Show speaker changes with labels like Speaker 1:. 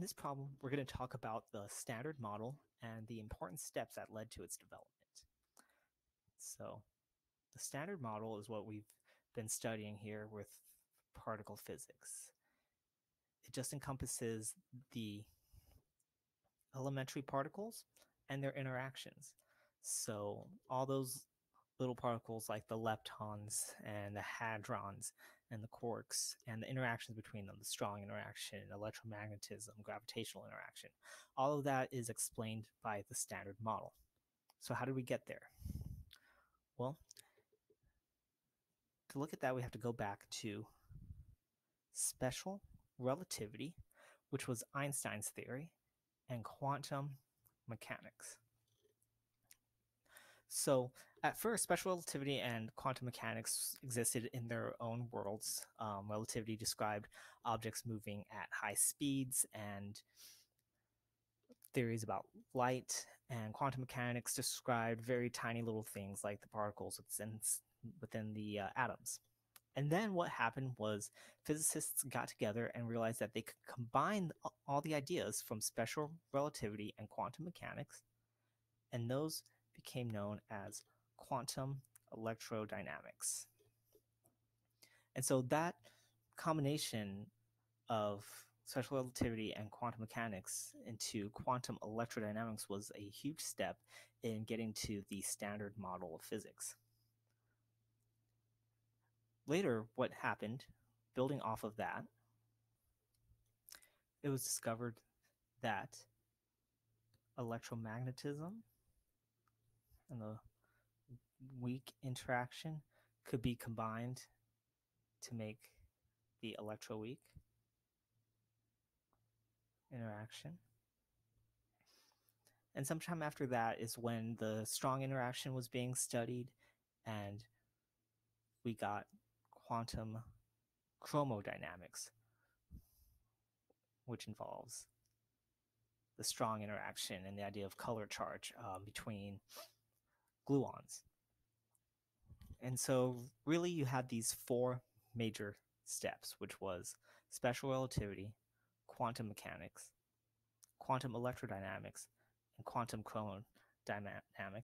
Speaker 1: In this problem, we're going to talk about the standard model and the important steps that led to its development. So, the standard model is what we've been studying here with particle physics. It just encompasses the elementary particles and their interactions. So, all those little particles like the leptons and the hadrons and the quarks and the interactions between them, the strong interaction, electromagnetism, gravitational interaction, all of that is explained by the standard model. So, how did we get there? Well, to look at that, we have to go back to special relativity, which was Einstein's theory, and quantum mechanics. So, at first, special relativity and quantum mechanics existed in their own worlds. Um, relativity described objects moving at high speeds and theories about light, and quantum mechanics described very tiny little things like the particles within, within the uh, atoms. And then what happened was physicists got together and realized that they could combine all the ideas from special relativity and quantum mechanics, and those became known as quantum electrodynamics. And so that combination of special relativity and quantum mechanics into quantum electrodynamics was a huge step in getting to the standard model of physics. Later, what happened, building off of that, it was discovered that electromagnetism and the weak interaction could be combined to make the electroweak interaction. And sometime after that is when the strong interaction was being studied, and we got quantum chromodynamics, which involves the strong interaction and the idea of color charge um, between gluons. And so, really, you had these four major steps, which was special relativity, quantum mechanics, quantum electrodynamics, and quantum chromodynamics.